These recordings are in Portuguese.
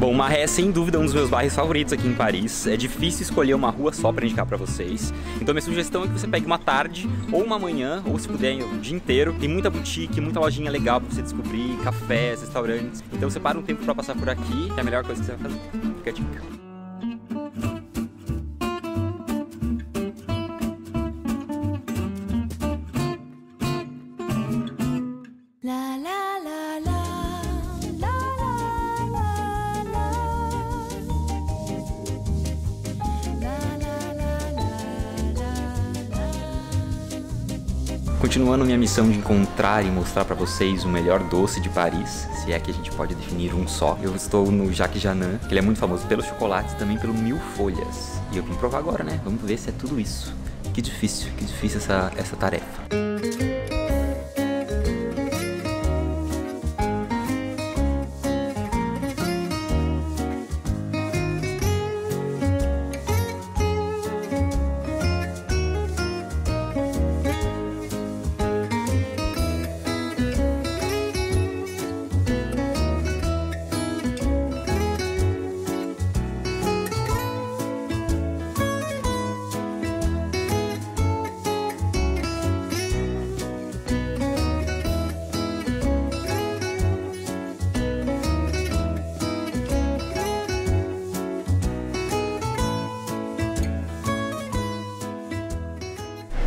Bom, Maré é sem dúvida um dos meus bairros favoritos aqui em Paris. É difícil escolher uma rua só para indicar para vocês. Então minha sugestão é que você pegue uma tarde ou uma manhã, ou se puder o dia inteiro. Tem muita boutique, muita lojinha legal para você descobrir, cafés, restaurantes. Então separa um tempo para passar por aqui, é a melhor coisa que você vai fazer. Fica a dica. Continuando minha missão de encontrar e mostrar para vocês o melhor doce de Paris, se é que a gente pode definir um só, eu estou no Jacques Janin, que ele é muito famoso pelos chocolates e também pelo Mil Folhas. E eu vim provar agora, né? Vamos ver se é tudo isso. Que difícil, que difícil essa, essa tarefa.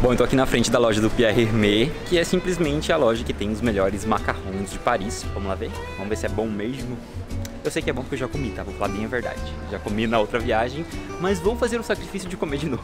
Bom, eu tô aqui na frente da loja do Pierre Hermé, que é simplesmente a loja que tem os melhores macarrons de Paris. Vamos lá ver? Vamos ver se é bom mesmo. Eu sei que é bom porque eu já comi, tá? Vou falar bem a verdade. Já comi na outra viagem, mas vou fazer o sacrifício de comer de novo.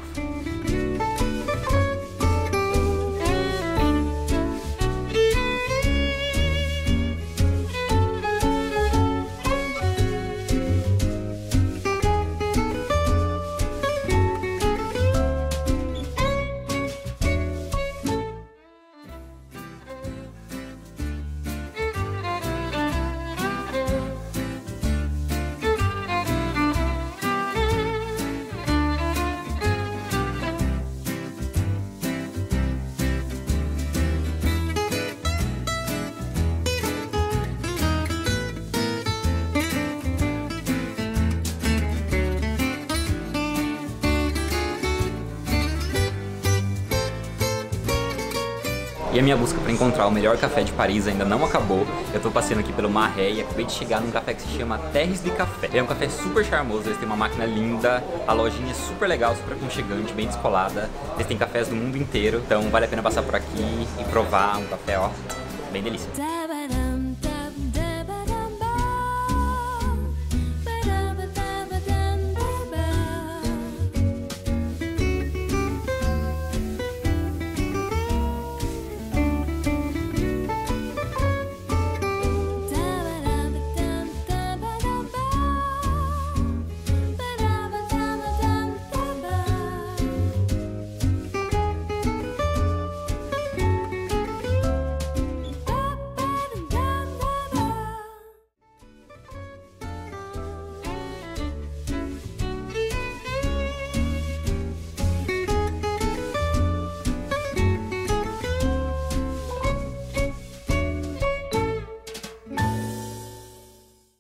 E a minha busca para encontrar o melhor café de Paris ainda não acabou. Eu tô passando aqui pelo Maré e acabei de chegar num café que se chama Terres de Café. É um café super charmoso, eles têm uma máquina linda, a lojinha é super legal, super aconchegante, bem descolada. Eles têm cafés do mundo inteiro, então vale a pena passar por aqui e provar um café, ó, bem delícia.